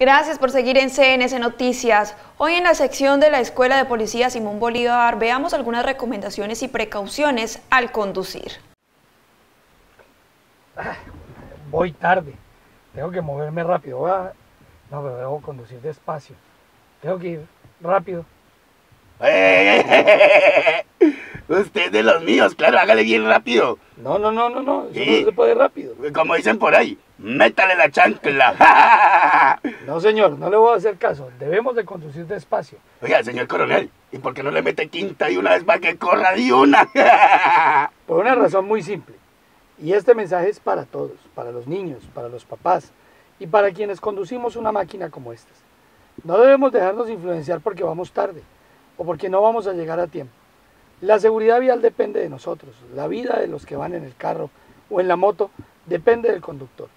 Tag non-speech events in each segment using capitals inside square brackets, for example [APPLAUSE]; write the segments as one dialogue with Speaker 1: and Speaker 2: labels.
Speaker 1: Gracias por seguir en CNS Noticias. Hoy en la sección de la Escuela de Policía Simón Bolívar veamos algunas recomendaciones y precauciones al conducir.
Speaker 2: Ah, voy tarde, tengo que moverme rápido. No, pero debo conducir despacio. Tengo que ir rápido. [LAUGHS]
Speaker 3: Usted es de los míos, claro, hágale bien rápido.
Speaker 2: No, no, no, no, no, eso no se puede rápido.
Speaker 3: Como dicen por ahí, métale la chancla. [LAUGHS]
Speaker 2: no, señor, no le voy a hacer caso. Debemos de conducir despacio.
Speaker 3: Oiga, señor coronel, ¿y por qué no le mete quinta y una vez para que corra de una? [LAUGHS]
Speaker 2: por una razón muy simple. Y este mensaje es para todos, para los niños, para los papás y para quienes conducimos una máquina como esta. No debemos dejarnos influenciar porque vamos tarde o porque no vamos a llegar a tiempo. La seguridad vial depende de nosotros. La vida de los que van en el carro o en la moto depende del conductor.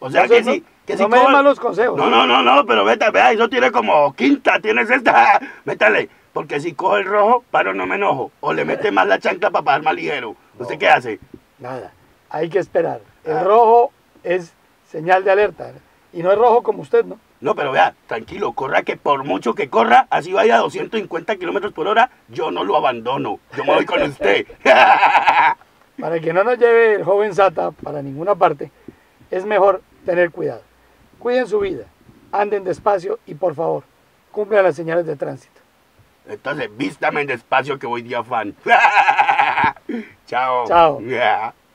Speaker 3: O sea que sí, que
Speaker 2: no me den malos consejos.
Speaker 3: No, no, no, no, pero vete, vea, eso tiene como quinta, tienes esta. [LAUGHS] Métale, porque si coge el rojo, paro no me enojo. O le mete más la chancla para pagar más ligero. ¿Usted qué hace?
Speaker 2: Nada, hay que esperar. El rojo es señal de alerta. Y no es rojo como usted, ¿no?
Speaker 3: No, pero vea, tranquilo, corra que por mucho que corra, así vaya a 250 kilómetros por hora, yo no lo abandono. Yo me voy con usted. [LAUGHS]
Speaker 2: para que no nos lleve el joven Sata para ninguna parte, es mejor tener cuidado. Cuiden su vida, anden despacio y por favor, cumplan las señales de tránsito.
Speaker 3: Entonces, vístame despacio que voy de afán. Chao.
Speaker 2: Chao. [LAUGHS]